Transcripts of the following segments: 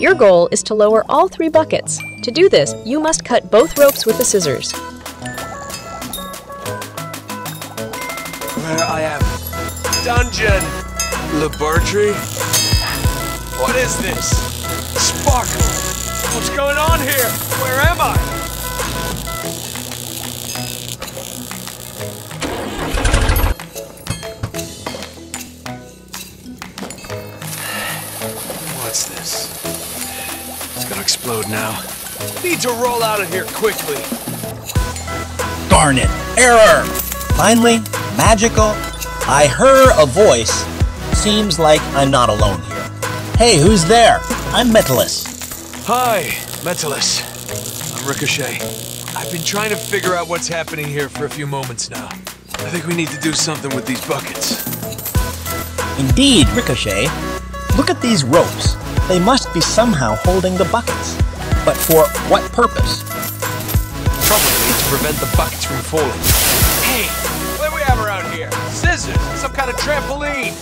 Your goal is to lower all three buckets. To do this, you must cut both ropes with the scissors. Where I am. Dungeon! Laboratory? What is this? Sparkle! What's going on here? Where am I? What's this? It's gonna explode now. Need to roll out of here quickly. Darn it! Error! Finally, magical. I hear a voice. Seems like I'm not alone here. Hey, who's there? I'm Metallus. Hi, Metallus. I'm Ricochet. I've been trying to figure out what's happening here for a few moments now. I think we need to do something with these buckets. Indeed, Ricochet. Look at these ropes. They must be somehow holding the buckets. But for what purpose? Probably to prevent the buckets from falling. Hey, what do we have around here? Scissors, some kind of trampoline.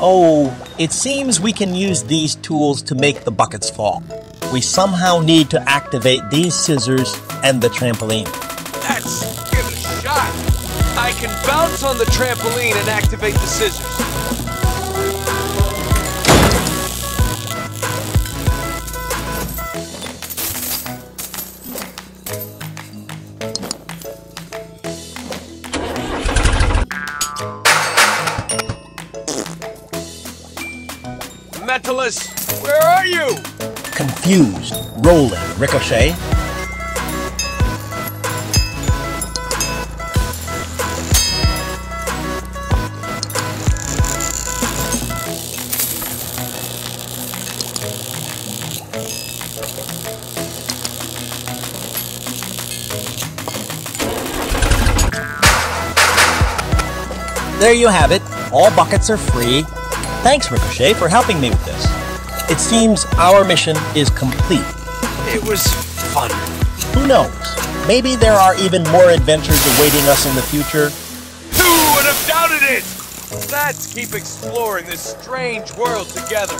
Oh, it seems we can use these tools to make the buckets fall. We somehow need to activate these scissors and the trampoline. Let's give it a shot. I can bounce on the trampoline and activate the scissors. Where are you? Confused, rolling, Ricochet. There you have it. All buckets are free. Thanks, Ricochet, for helping me with this. It seems our mission is complete. It was fun. Who knows? Maybe there are even more adventures awaiting us in the future. Who would have doubted it? Let's keep exploring this strange world together.